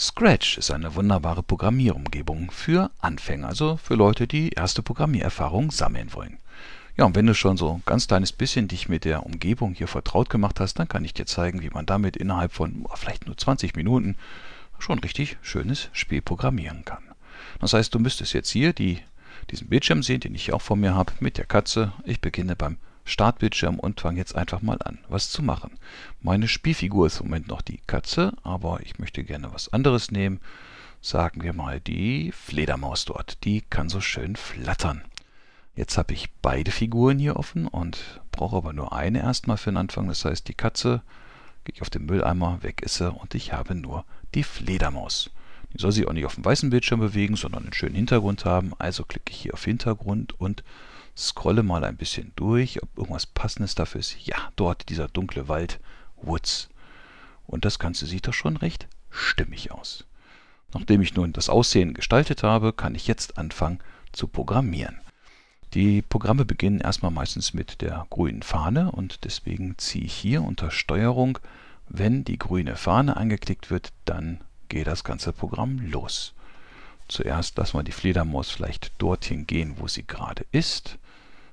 Scratch ist eine wunderbare Programmierumgebung für Anfänger, also für Leute, die erste Programmiererfahrung sammeln wollen. Ja, und wenn du schon so ein ganz kleines bisschen dich mit der Umgebung hier vertraut gemacht hast, dann kann ich dir zeigen, wie man damit innerhalb von vielleicht nur 20 Minuten schon richtig schönes Spiel programmieren kann. Das heißt, du müsstest jetzt hier die, diesen Bildschirm sehen, den ich auch vor mir habe, mit der Katze. Ich beginne beim Startbildschirm und fange jetzt einfach mal an, was zu machen. Meine Spielfigur ist im Moment noch die Katze, aber ich möchte gerne was anderes nehmen. Sagen wir mal die Fledermaus dort. Die kann so schön flattern. Jetzt habe ich beide Figuren hier offen und brauche aber nur eine erstmal für den Anfang. Das heißt, die Katze gehe ich auf den Mülleimer, weg ist sie und ich habe nur die Fledermaus. Die soll sich auch nicht auf dem weißen Bildschirm bewegen, sondern einen schönen Hintergrund haben. Also klicke ich hier auf Hintergrund und scrolle mal ein bisschen durch, ob irgendwas Passendes dafür ist. Ja, dort dieser dunkle Wald, Woods. Und das Ganze sieht doch schon recht stimmig aus. Nachdem ich nun das Aussehen gestaltet habe, kann ich jetzt anfangen zu programmieren. Die Programme beginnen erstmal meistens mit der grünen Fahne und deswegen ziehe ich hier unter Steuerung, wenn die grüne Fahne angeklickt wird, dann geht das ganze Programm los. Zuerst lassen wir die Fledermaus vielleicht dorthin gehen, wo sie gerade ist.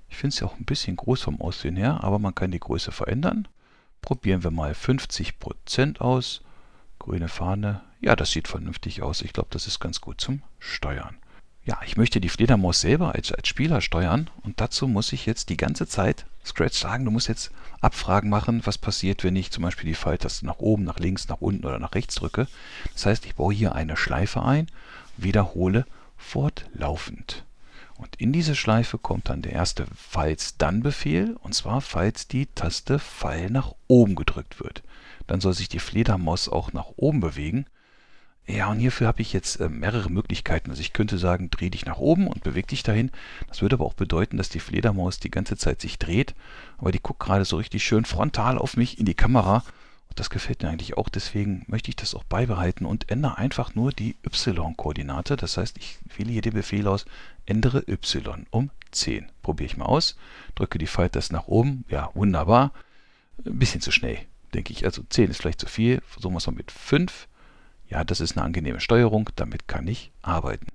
Ich finde ja auch ein bisschen groß vom Aussehen her, aber man kann die Größe verändern. Probieren wir mal 50% aus. Grüne Fahne. Ja, das sieht vernünftig aus. Ich glaube, das ist ganz gut zum Steuern. Ja, ich möchte die Fledermaus selber als, als Spieler steuern und dazu muss ich jetzt die ganze Zeit Scratch sagen, du musst jetzt Abfragen machen, was passiert, wenn ich zum Beispiel die Pfeiltaste nach oben, nach links, nach unten oder nach rechts drücke. Das heißt, ich baue hier eine Schleife ein, wiederhole fortlaufend. Und in diese Schleife kommt dann der erste Falls-Dann-Befehl, und zwar falls die Taste Pfeil nach oben gedrückt wird. Dann soll sich die Fledermaus auch nach oben bewegen. Ja, und hierfür habe ich jetzt äh, mehrere Möglichkeiten. Also ich könnte sagen, dreh dich nach oben und beweg dich dahin. Das würde aber auch bedeuten, dass die Fledermaus die ganze Zeit sich dreht. Aber die guckt gerade so richtig schön frontal auf mich in die Kamera. Das gefällt mir eigentlich auch. Deswegen möchte ich das auch beibehalten und ändere einfach nur die Y-Koordinate. Das heißt, ich wähle hier den Befehl aus, ändere Y um 10. Probiere ich mal aus. Drücke die Pfeiltaste nach oben. Ja, wunderbar. Ein bisschen zu schnell, denke ich. Also 10 ist vielleicht zu viel. Versuchen wir es mal mit 5. Ja, das ist eine angenehme Steuerung, damit kann ich arbeiten.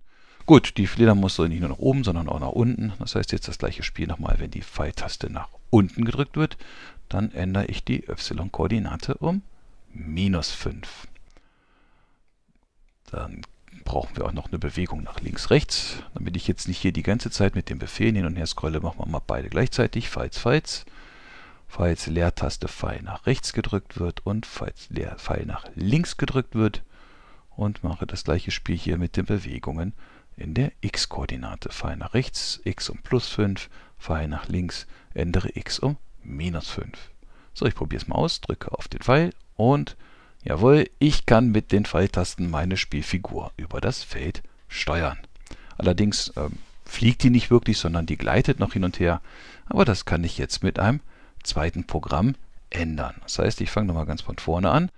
Gut, die Fledermaus soll nicht nur nach oben, sondern auch nach unten. Das heißt jetzt das gleiche Spiel nochmal, wenn die Pfeiltaste nach unten gedrückt wird, dann ändere ich die y-Koordinate um minus 5. Dann brauchen wir auch noch eine Bewegung nach links, rechts. Damit ich jetzt nicht hier die ganze Zeit mit den Befehlen hin und her scrolle, machen wir mal beide gleichzeitig. Falls, falls. Falls Leertaste Pfeil nach rechts gedrückt wird und falls Leer Pfeil nach links gedrückt wird, und mache das gleiche Spiel hier mit den Bewegungen in der x-Koordinate. Pfeil nach rechts, x um plus 5, Pfeil nach links, ändere x um minus 5. So, ich probiere es mal aus, drücke auf den Pfeil und jawohl, ich kann mit den Pfeiltasten meine Spielfigur über das Feld steuern. Allerdings ähm, fliegt die nicht wirklich, sondern die gleitet noch hin und her. Aber das kann ich jetzt mit einem zweiten Programm ändern. Das heißt, ich fange nochmal ganz von vorne an.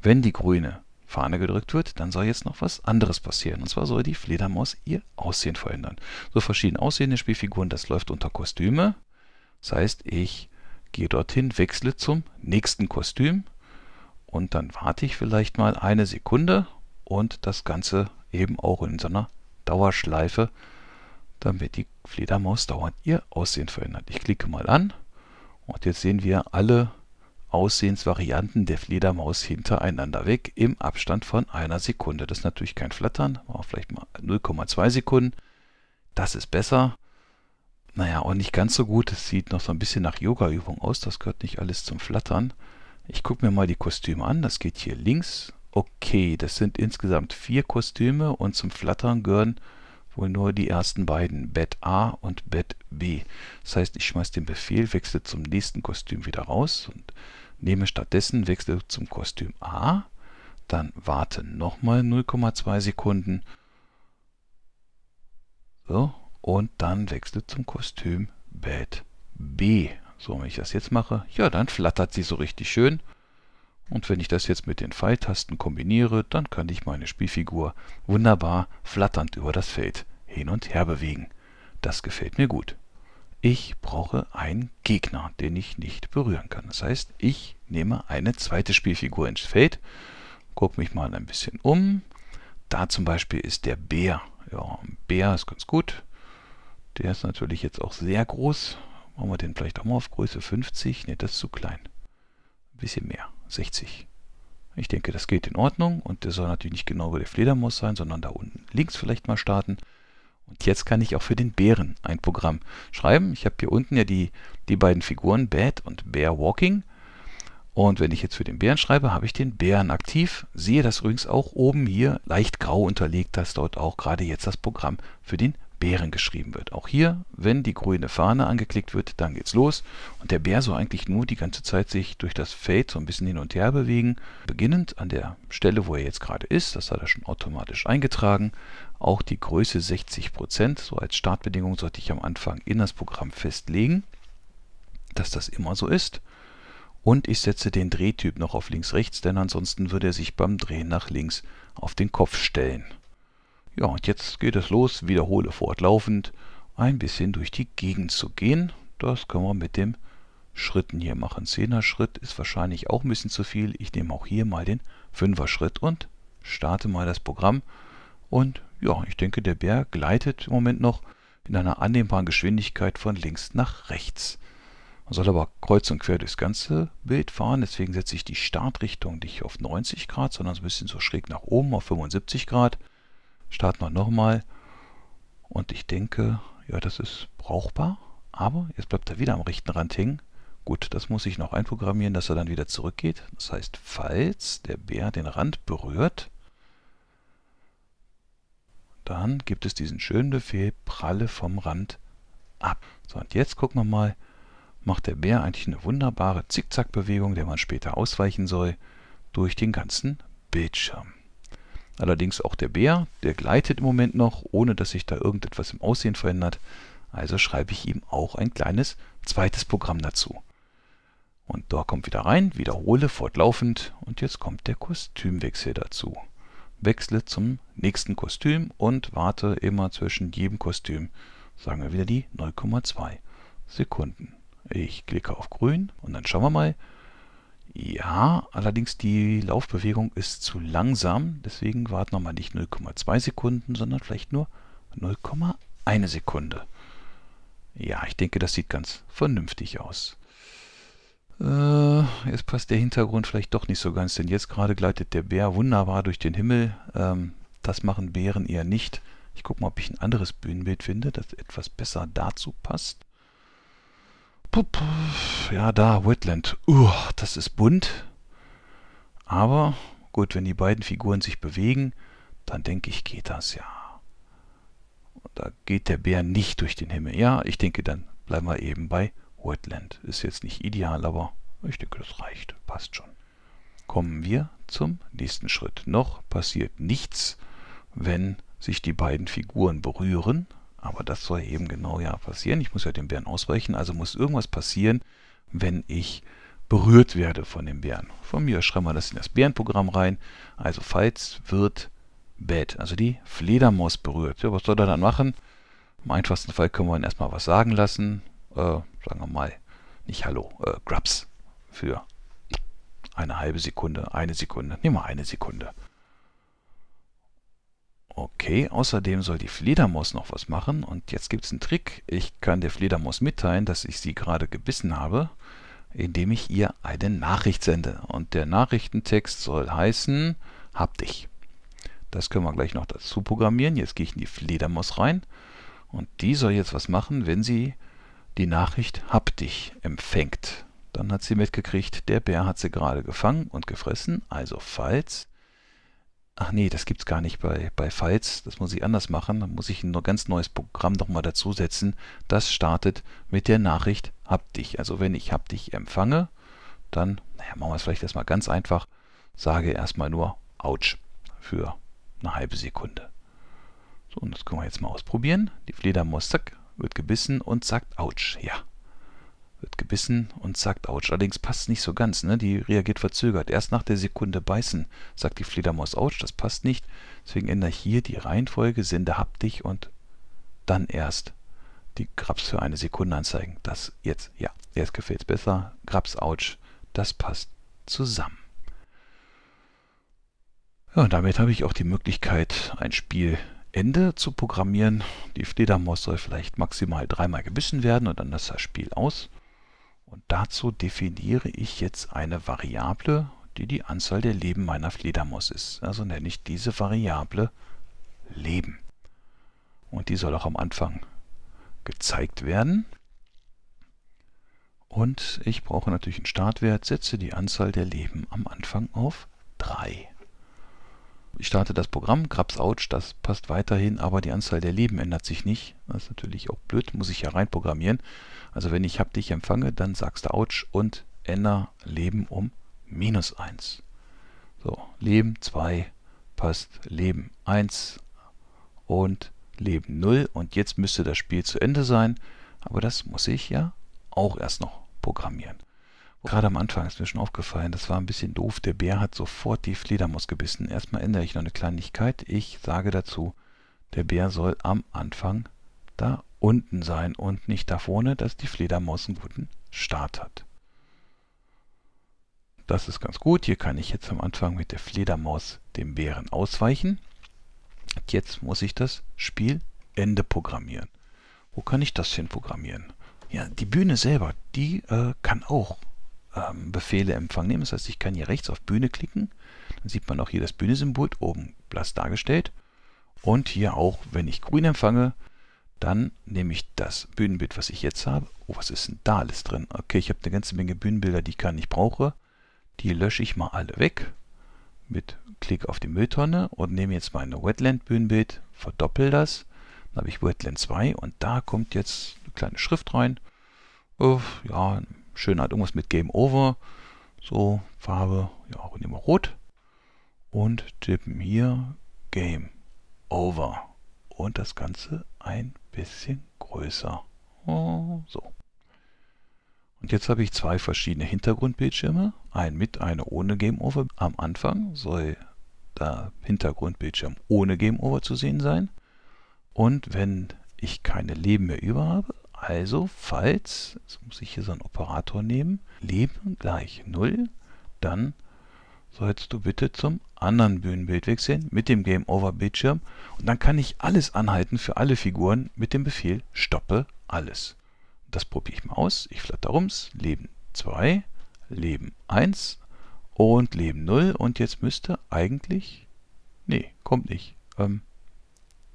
Wenn die grüne Fahne gedrückt wird, dann soll jetzt noch was anderes passieren. Und zwar soll die Fledermaus ihr Aussehen verändern. So verschieden aussehende Spielfiguren, das läuft unter Kostüme. Das heißt, ich gehe dorthin, wechsle zum nächsten Kostüm und dann warte ich vielleicht mal eine Sekunde und das Ganze eben auch in so einer Dauerschleife, damit die Fledermaus dauernd ihr Aussehen verändert. Ich klicke mal an und jetzt sehen wir alle Aussehensvarianten der Fledermaus hintereinander weg im Abstand von einer Sekunde. Das ist natürlich kein Flattern, aber vielleicht mal 0,2 Sekunden. Das ist besser. Naja, auch nicht ganz so gut. Es sieht noch so ein bisschen nach Yoga-Übung aus. Das gehört nicht alles zum Flattern. Ich gucke mir mal die Kostüme an. Das geht hier links. Okay, das sind insgesamt vier Kostüme und zum Flattern gehören wohl nur die ersten beiden, Bett A und Bett B. Das heißt, ich schmeiße den Befehl, wechsle zum nächsten Kostüm wieder raus und nehme stattdessen Wechsel zum Kostüm A, dann warte nochmal 0,2 Sekunden so, und dann wechsle zum Kostüm Bett B. So, wenn ich das jetzt mache, ja, dann flattert sie so richtig schön. Und wenn ich das jetzt mit den Pfeiltasten kombiniere, dann kann ich meine Spielfigur wunderbar flatternd über das Feld hin und her bewegen. Das gefällt mir gut ich brauche einen Gegner, den ich nicht berühren kann. Das heißt, ich nehme eine zweite Spielfigur ins Feld, gucke mich mal ein bisschen um, da zum Beispiel ist der Bär. Ja, Bär ist ganz gut. Der ist natürlich jetzt auch sehr groß. Machen wir den vielleicht auch mal auf Größe 50. Ne, das ist zu klein. Ein bisschen mehr. 60. Ich denke, das geht in Ordnung. Und der soll natürlich nicht genau über der Fledermaus sein, sondern da unten links vielleicht mal starten. Und jetzt kann ich auch für den Bären ein Programm schreiben. Ich habe hier unten ja die, die beiden Figuren Bad und Bear Walking. Und wenn ich jetzt für den Bären schreibe, habe ich den Bären aktiv. Sehe das übrigens auch oben hier leicht grau unterlegt, dass dort auch gerade jetzt das Programm für den Bären geschrieben wird. Auch hier, wenn die grüne Fahne angeklickt wird, dann geht's los. Und der Bär soll eigentlich nur die ganze Zeit sich durch das Feld so ein bisschen hin und her bewegen. Beginnend an der Stelle, wo er jetzt gerade ist, das hat er schon automatisch eingetragen. Auch die Größe 60%, so als Startbedingung sollte ich am Anfang in das Programm festlegen, dass das immer so ist. Und ich setze den Drehtyp noch auf links-rechts, denn ansonsten würde er sich beim Drehen nach links auf den Kopf stellen. Ja, und jetzt geht es los, wiederhole fortlaufend, ein bisschen durch die Gegend zu gehen. Das können wir mit dem Schritten hier machen. Zehner Schritt ist wahrscheinlich auch ein bisschen zu viel. Ich nehme auch hier mal den Fünfer Schritt und starte mal das Programm. Und ja, ich denke, der Bär gleitet im Moment noch in einer annehmbaren Geschwindigkeit von links nach rechts. Man soll aber kreuz und quer durchs ganze Bild fahren, deswegen setze ich die Startrichtung nicht auf 90 Grad, sondern so ein bisschen so schräg nach oben auf 75 Grad. Starten wir nochmal und ich denke, ja, das ist brauchbar, aber jetzt bleibt er wieder am rechten Rand hängen. Gut, das muss ich noch einprogrammieren, dass er dann wieder zurückgeht. Das heißt, falls der Bär den Rand berührt, dann gibt es diesen schönen Befehl, pralle vom Rand ab. So, und jetzt gucken wir mal, macht der Bär eigentlich eine wunderbare Zickzackbewegung, der man später ausweichen soll, durch den ganzen Bildschirm. Allerdings auch der Bär, der gleitet im Moment noch, ohne dass sich da irgendetwas im Aussehen verändert. Also schreibe ich ihm auch ein kleines zweites Programm dazu. Und da kommt wieder rein, wiederhole fortlaufend und jetzt kommt der Kostümwechsel dazu. Wechsle zum nächsten Kostüm und warte immer zwischen jedem Kostüm, sagen wir wieder die 0,2 Sekunden. Ich klicke auf grün und dann schauen wir mal. Ja, allerdings die Laufbewegung ist zu langsam, deswegen warten wir mal nicht 0,2 Sekunden, sondern vielleicht nur 0,1 Sekunde. Ja, ich denke, das sieht ganz vernünftig aus. Äh, jetzt passt der Hintergrund vielleicht doch nicht so ganz, denn jetzt gerade gleitet der Bär wunderbar durch den Himmel. Ähm, das machen Bären eher nicht. Ich gucke mal, ob ich ein anderes Bühnenbild finde, das etwas besser dazu passt. Ja, da, Wetland. Uh, das ist bunt. Aber gut, wenn die beiden Figuren sich bewegen, dann denke ich, geht das ja. Da geht der Bär nicht durch den Himmel. Ja, ich denke, dann bleiben wir eben bei Wetland. Ist jetzt nicht ideal, aber ich denke, das reicht. Passt schon. Kommen wir zum nächsten Schritt. Noch passiert nichts, wenn sich die beiden Figuren berühren. Aber das soll eben genau ja passieren. Ich muss ja dem Bären ausweichen, also muss irgendwas passieren, wenn ich berührt werde von dem Bären. Von mir schreiben wir das in das Bärenprogramm rein. Also falls wird Bad, also die Fledermaus berührt. Ja, was soll er dann machen? Im einfachsten Fall können wir ihn erstmal was sagen lassen. Äh, sagen wir mal, nicht Hallo, äh, Grubs für eine halbe Sekunde, eine Sekunde, nehmen wir eine Sekunde. Okay, außerdem soll die Fledermaus noch was machen. Und jetzt gibt es einen Trick. Ich kann der Fledermaus mitteilen, dass ich sie gerade gebissen habe, indem ich ihr eine Nachricht sende. Und der Nachrichtentext soll heißen, hab dich. Das können wir gleich noch dazu programmieren. Jetzt gehe ich in die Fledermaus rein. Und die soll jetzt was machen, wenn sie die Nachricht hab dich empfängt. Dann hat sie mitgekriegt, der Bär hat sie gerade gefangen und gefressen. Also falls Ach nee, das gibt's gar nicht bei, bei Files. Das muss ich anders machen. Da muss ich ein ganz neues Programm nochmal dazusetzen. Das startet mit der Nachricht hab dich. Also wenn ich hab dich empfange, dann, naja, machen wir es vielleicht erstmal ganz einfach. Sage erstmal nur Autsch für eine halbe Sekunde. So, und das können wir jetzt mal ausprobieren. Die Fledermaus, zack, wird gebissen und sagt Autsch. Ja, wird gebissen und sagt Autsch. Allerdings passt es nicht so ganz, ne? Die reagiert verzögert. Erst nach der Sekunde beißen sagt die Fledermaus Autsch, das passt nicht. Deswegen ändere ich hier die Reihenfolge, sende hab dich und dann erst die Grabs für eine Sekunde anzeigen. Das jetzt, ja, jetzt gefällt es besser. Grabs Autsch, das passt zusammen. Ja, und damit habe ich auch die Möglichkeit, ein Spielende zu programmieren. Die Fledermaus soll vielleicht maximal dreimal gebissen werden und dann ist das Spiel aus. Dazu definiere ich jetzt eine Variable, die die Anzahl der Leben meiner Fledermaus ist. Also nenne ich diese Variable Leben. Und die soll auch am Anfang gezeigt werden. Und ich brauche natürlich einen Startwert, setze die Anzahl der Leben am Anfang auf 3. Ich starte das Programm, Krabs Ouch, das passt weiterhin, aber die Anzahl der Leben ändert sich nicht. Das ist natürlich auch blöd, muss ich ja reinprogrammieren. Also wenn ich hab dich empfange, dann sagst du Ouch und ändere Leben um minus 1. So, Leben 2 passt Leben 1 und Leben 0. Und jetzt müsste das Spiel zu Ende sein. Aber das muss ich ja auch erst noch programmieren. Gerade am Anfang ist mir schon aufgefallen, das war ein bisschen doof. Der Bär hat sofort die Fledermaus gebissen. Erstmal ändere ich noch eine Kleinigkeit. Ich sage dazu, der Bär soll am Anfang da unten sein und nicht da vorne, dass die Fledermaus einen guten Start hat. Das ist ganz gut. Hier kann ich jetzt am Anfang mit der Fledermaus dem Bären ausweichen. Jetzt muss ich das Spielende programmieren. Wo kann ich das hin programmieren? Ja, die Bühne selber, die äh, kann auch ähm, Befehle empfangen Das heißt, ich kann hier rechts auf Bühne klicken. Dann sieht man auch hier das Bühnesymbol oben blass dargestellt. Und hier auch, wenn ich grün empfange, dann nehme ich das Bühnenbild, was ich jetzt habe. Oh, was ist denn da alles drin? Okay, ich habe eine ganze Menge Bühnenbilder, die ich gar nicht brauche. Die lösche ich mal alle weg. Mit Klick auf die Mülltonne und nehme jetzt meine Wetland-Bühnenbild, verdoppel das. Dann habe ich Wetland 2 und da kommt jetzt eine kleine Schrift rein. Oh, ja, schön halt irgendwas mit Game Over. So, Farbe, ja, auch wir Rot. Und tippen hier Game Over. Und das Ganze ein bisschen größer. Oh, so. Und jetzt habe ich zwei verschiedene Hintergrundbildschirme. Ein mit, eine ohne Game Over. Am Anfang soll der Hintergrundbildschirm ohne Game Over zu sehen sein. Und wenn ich keine Leben mehr über habe, also falls, jetzt muss ich hier so einen Operator nehmen, Leben gleich 0, dann sollst du bitte zum anderen Bühnenbild wechseln mit dem Game Over Bildschirm und dann kann ich alles anhalten für alle Figuren mit dem Befehl Stoppe alles. Das probiere ich mal aus. Ich flatter rums, Leben 2, Leben 1 und Leben 0 und jetzt müsste eigentlich, nee, kommt nicht. Ähm,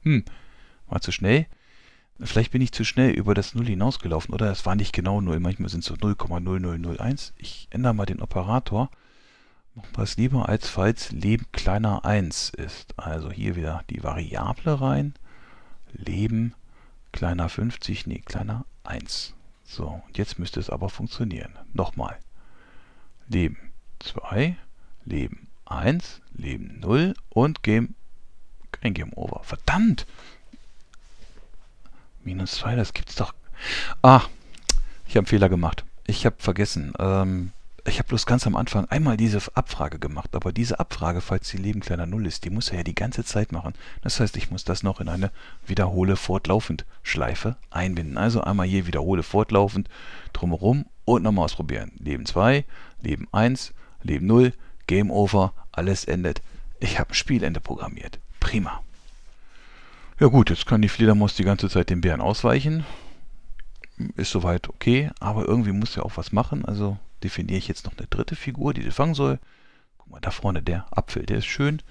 hm, war zu schnell. Vielleicht bin ich zu schnell über das 0 hinausgelaufen oder es war nicht genau 0, manchmal sind es so 0,0001. Ich ändere mal den Operator. Es lieber, als falls Leben kleiner 1 ist. Also hier wieder die Variable rein. Leben kleiner 50, nee, kleiner 1. So, und jetzt müsste es aber funktionieren. Nochmal. Leben 2, Leben 1, Leben 0 und Game, kein Game Over. Verdammt! Minus 2, das gibt's doch. Ah, ich habe einen Fehler gemacht. Ich habe vergessen. Ähm, ich habe bloß ganz am Anfang einmal diese Abfrage gemacht, aber diese Abfrage, falls die Leben kleiner Null ist, die muss er ja die ganze Zeit machen. Das heißt, ich muss das noch in eine Wiederhole fortlaufend Schleife einbinden. Also einmal hier Wiederhole fortlaufend drumherum und nochmal ausprobieren. Leben 2, Leben 1, Leben 0, Game Over, alles endet. Ich habe ein Spielende programmiert. Prima. Ja gut, jetzt kann die Fledermaus die ganze Zeit den Bären ausweichen. Ist soweit okay, aber irgendwie muss er auch was machen. Also definiere ich jetzt noch eine dritte Figur, die sie fangen soll. Guck mal, da vorne der Apfel, der ist schön.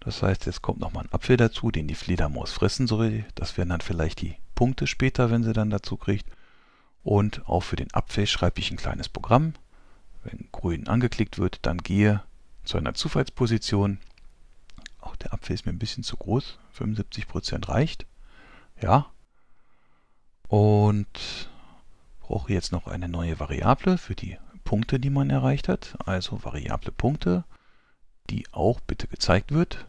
Das heißt, jetzt kommt nochmal ein Apfel dazu, den die Fledermaus fressen soll. Das wären dann vielleicht die Punkte später, wenn sie dann dazu kriegt. Und auch für den Apfel schreibe ich ein kleines Programm. Wenn grün angeklickt wird, dann gehe zu einer Zufallsposition. Auch der Apfel ist mir ein bisschen zu groß. 75% reicht. Ja. Und brauche jetzt noch eine neue Variable für die Punkte, die man erreicht hat. Also Variable Punkte, die auch bitte gezeigt wird.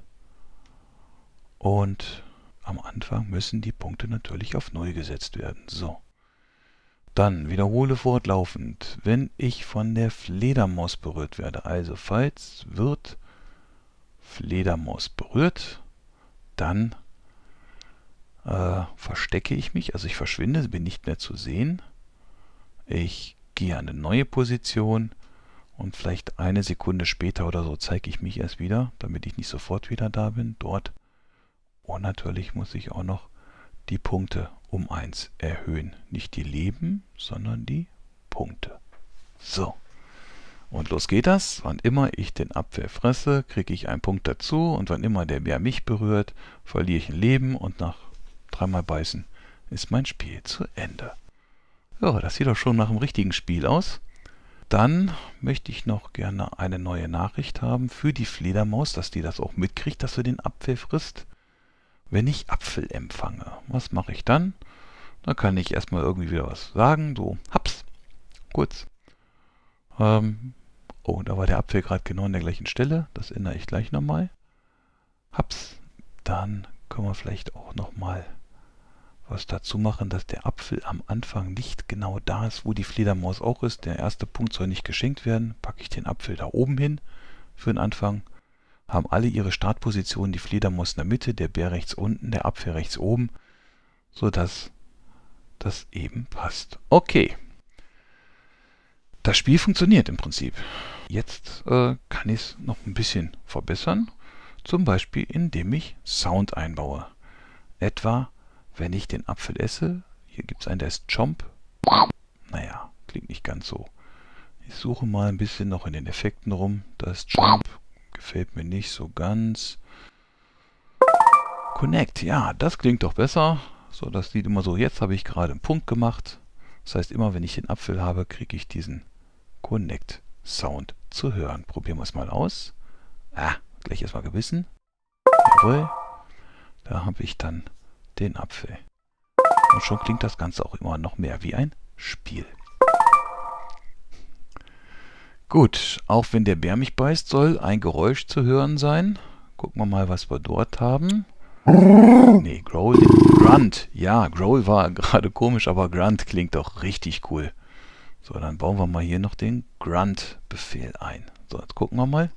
Und am Anfang müssen die Punkte natürlich auf 0 gesetzt werden. So. Dann wiederhole fortlaufend, wenn ich von der Fledermaus berührt werde. Also falls wird Fledermaus berührt, dann äh, verstecke ich mich, also ich verschwinde, bin nicht mehr zu sehen. Ich gehe an eine neue Position Und vielleicht eine Sekunde später oder so zeige ich mich erst wieder, damit ich nicht sofort wieder da bin. Dort. Und natürlich muss ich auch noch die Punkte um 1 erhöhen. Nicht die Leben, sondern die Punkte. So. Und los geht das. Wann immer ich den Apfel fresse, kriege ich einen Punkt dazu. Und wann immer der Bär mich berührt, verliere ich ein Leben. Und nach dreimal beißen ist mein Spiel zu Ende. Ja, das sieht doch schon nach einem richtigen Spiel aus. Dann möchte ich noch gerne eine neue Nachricht haben für die Fledermaus, dass die das auch mitkriegt, dass sie den Apfel frisst. Wenn ich Apfel empfange, was mache ich dann? Da kann ich erstmal irgendwie wieder was sagen, so, haps, kurz. Ähm, oh, da war der Apfel gerade genau an der gleichen Stelle, das ändere ich gleich nochmal. Haps, dann können wir vielleicht auch nochmal was dazu machen, dass der Apfel am Anfang nicht genau da ist, wo die Fledermaus auch ist. Der erste Punkt soll nicht geschenkt werden. Packe ich den Apfel da oben hin für den Anfang. Haben alle ihre Startpositionen, die Fledermaus in der Mitte, der Bär rechts unten, der Apfel rechts oben, sodass das eben passt. Okay. Das Spiel funktioniert im Prinzip. Jetzt äh, kann ich es noch ein bisschen verbessern. Zum Beispiel, indem ich Sound einbaue. Etwa wenn ich den Apfel esse, hier gibt es einen, der ist Chomp. Naja, klingt nicht ganz so. Ich suche mal ein bisschen noch in den Effekten rum. Das Chomp gefällt mir nicht so ganz. Connect, ja, das klingt doch besser. So, das sieht immer so, jetzt habe ich gerade einen Punkt gemacht. Das heißt, immer wenn ich den Apfel habe, kriege ich diesen Connect Sound zu hören. Probieren wir es mal aus. Ah, gleich erstmal gewissen. Jawohl. Da habe ich dann den Apfel. Und schon klingt das Ganze auch immer noch mehr wie ein Spiel. Gut, auch wenn der Bär mich beißt, soll ein Geräusch zu hören sein. Gucken wir mal, was wir dort haben. Nee, Growl, Grunt. Ja, Growl war gerade komisch, aber Grunt klingt doch richtig cool. So, dann bauen wir mal hier noch den Grunt-Befehl ein. So, jetzt gucken wir mal.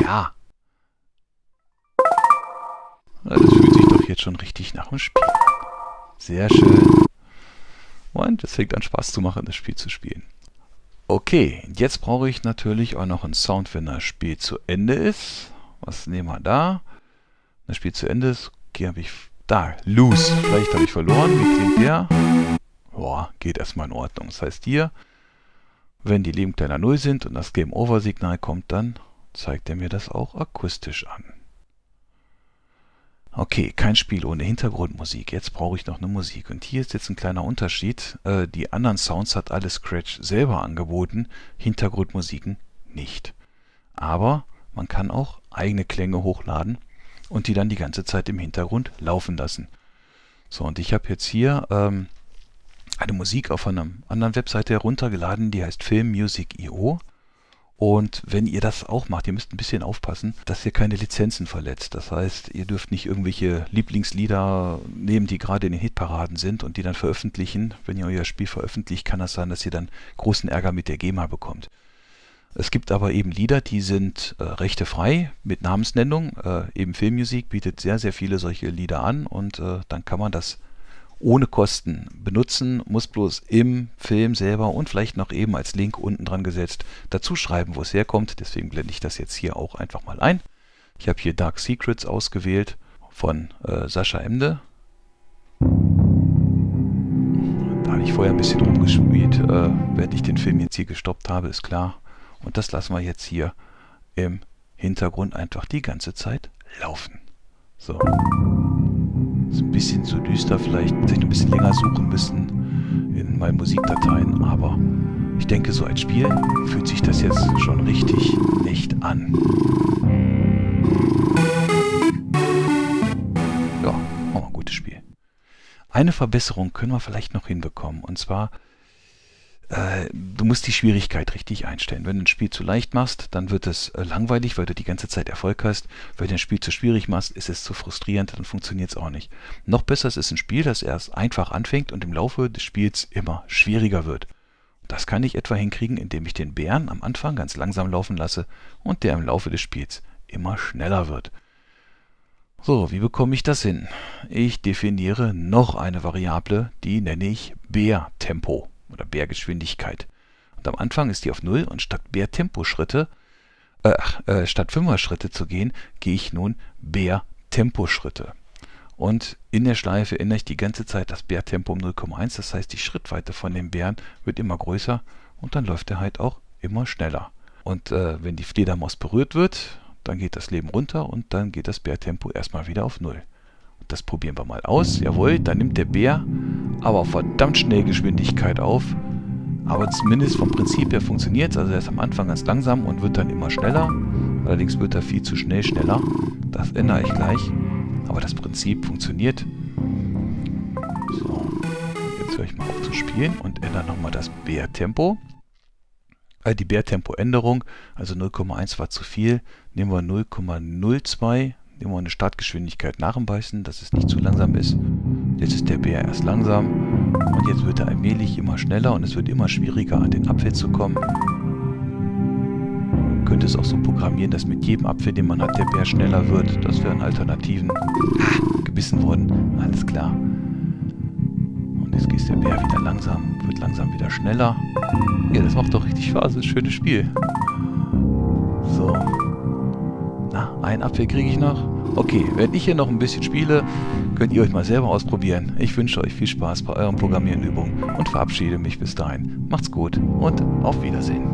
Ja, das fühlt sich doch jetzt schon richtig nach dem Spiel. Sehr schön. Und es fängt an Spaß zu machen, das Spiel zu spielen. Okay, jetzt brauche ich natürlich auch noch einen Sound, wenn das Spiel zu Ende ist. Was nehmen wir da? Das Spiel zu Ende ist, okay, habe ich da, Lose. Vielleicht habe ich verloren. Wie klingt der? Boah, geht erstmal in Ordnung. Das heißt hier, wenn die Leben kleiner 0 sind und das Game Over Signal kommt, dann zeigt er mir das auch akustisch an. Okay, kein Spiel ohne Hintergrundmusik. Jetzt brauche ich noch eine Musik. Und hier ist jetzt ein kleiner Unterschied. Äh, die anderen Sounds hat alles Scratch selber angeboten, Hintergrundmusiken nicht. Aber man kann auch eigene Klänge hochladen und die dann die ganze Zeit im Hintergrund laufen lassen. So, und ich habe jetzt hier ähm, eine Musik auf einer anderen Webseite heruntergeladen, die heißt filmmusic.io. Und wenn ihr das auch macht, ihr müsst ein bisschen aufpassen, dass ihr keine Lizenzen verletzt. Das heißt, ihr dürft nicht irgendwelche Lieblingslieder nehmen, die gerade in den Hitparaden sind und die dann veröffentlichen. Wenn ihr euer Spiel veröffentlicht, kann das sein, dass ihr dann großen Ärger mit der GEMA bekommt. Es gibt aber eben Lieder, die sind äh, rechtefrei mit Namensnennung. Äh, eben Filmmusik bietet sehr, sehr viele solche Lieder an und äh, dann kann man das ohne Kosten benutzen, muss bloß im Film selber und vielleicht noch eben als Link unten dran gesetzt dazu schreiben, wo es herkommt. Deswegen blende ich das jetzt hier auch einfach mal ein. Ich habe hier Dark Secrets ausgewählt von äh, Sascha Emde. Da habe ich vorher ein bisschen rumgespielt, äh, während ich den Film jetzt hier gestoppt habe, ist klar. Und das lassen wir jetzt hier im Hintergrund einfach die ganze Zeit laufen. So. Ist ein bisschen zu düster, vielleicht muss ich ein bisschen länger suchen müssen in meinen Musikdateien, aber ich denke, so als Spiel fühlt sich das jetzt schon richtig nicht an. Ja, auch ein gutes Spiel. Eine Verbesserung können wir vielleicht noch hinbekommen, und zwar äh, du musst die Schwierigkeit richtig einstellen. Wenn du ein Spiel zu leicht machst, dann wird es äh, langweilig, weil du die ganze Zeit Erfolg hast. Wenn du ein Spiel zu schwierig machst, ist es zu frustrierend, dann funktioniert es auch nicht. Noch besser ist ein Spiel, das erst einfach anfängt und im Laufe des Spiels immer schwieriger wird. Das kann ich etwa hinkriegen, indem ich den Bären am Anfang ganz langsam laufen lasse und der im Laufe des Spiels immer schneller wird. So, wie bekomme ich das hin? Ich definiere noch eine Variable, die nenne ich Bärtempo oder Bärgeschwindigkeit. Und am Anfang ist die auf 0 und statt Bär-Temposchritte, äh, äh, statt 5er Schritte zu gehen, gehe ich nun Bär-Temposchritte. Und in der Schleife ändere ich die ganze Zeit das Bärtempo um 0,1. Das heißt, die Schrittweite von dem Bären wird immer größer und dann läuft er halt auch immer schneller. Und äh, wenn die Fledermaus berührt wird, dann geht das Leben runter und dann geht das Bärtempo erstmal wieder auf Null. Das probieren wir mal aus. Jawohl, dann nimmt der Bär aber verdammt schnell Geschwindigkeit auf. Aber zumindest vom Prinzip her funktioniert es. Also er ist am Anfang ganz langsam und wird dann immer schneller. Allerdings wird er viel zu schnell schneller. Das ändere ich gleich. Aber das Prinzip funktioniert. So, jetzt höre ich mal auf zu spielen und ändere nochmal das Bärtempo. Äh, die Bärtempo-Änderung, also 0,1 war zu viel. Nehmen wir 0,02. Nehmen wir eine Startgeschwindigkeit nach dem Beißen, dass es nicht zu langsam ist. Jetzt ist der Bär erst langsam und jetzt wird er allmählich immer schneller und es wird immer schwieriger an den Apfel zu kommen könnte es auch so programmieren, dass mit jedem Apfel, den man hat, der Bär schneller wird. Das wären Alternativen. Ah, gebissen worden. Alles klar. Und jetzt geht der Bär wieder langsam, wird langsam wieder schneller. Ja, das macht doch richtig Spaß. Das ist ein schönes Spiel. So. Na, einen Apfel kriege ich noch. Okay, wenn ich hier noch ein bisschen spiele, könnt ihr euch mal selber ausprobieren. Ich wünsche euch viel Spaß bei euren Programmierenübungen und verabschiede mich bis dahin. Macht's gut und auf Wiedersehen.